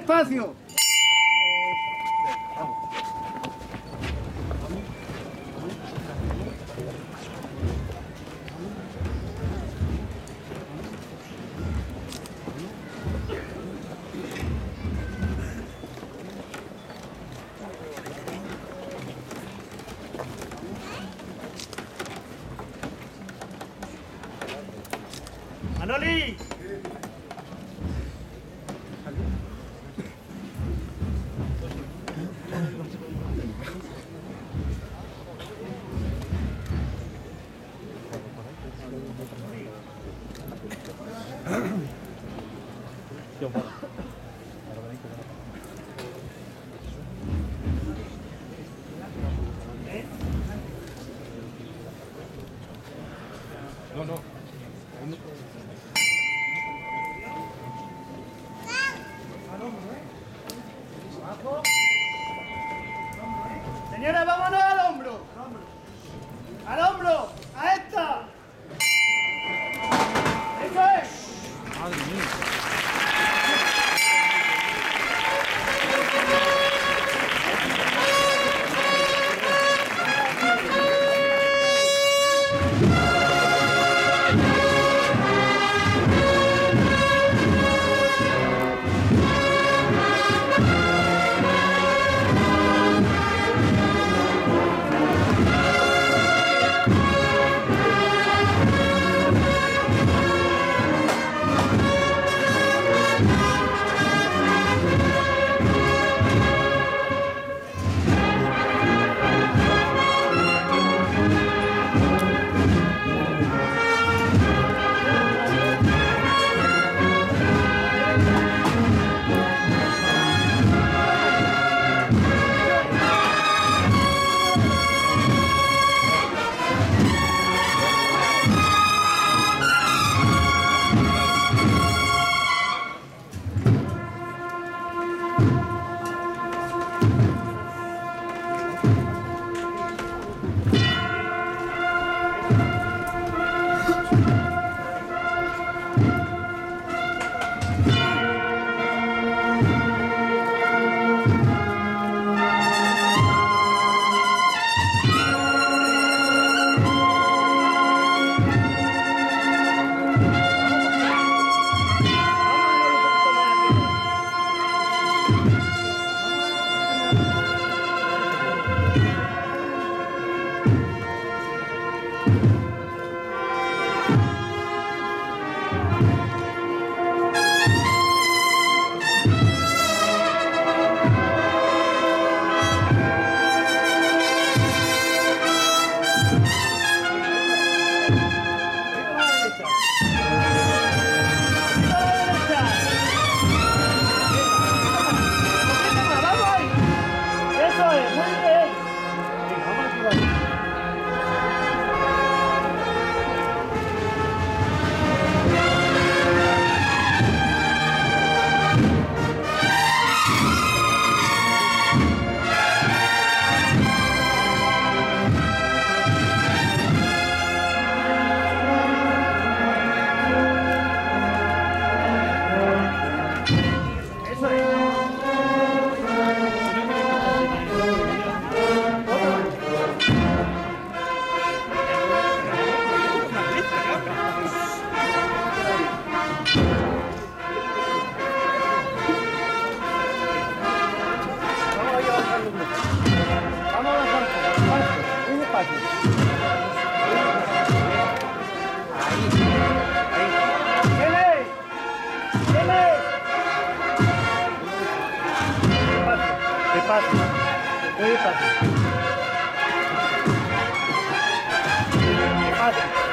despacio. Manoli. Señora, Despacio, despacio, muy despacio. Despacio,